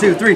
two, three.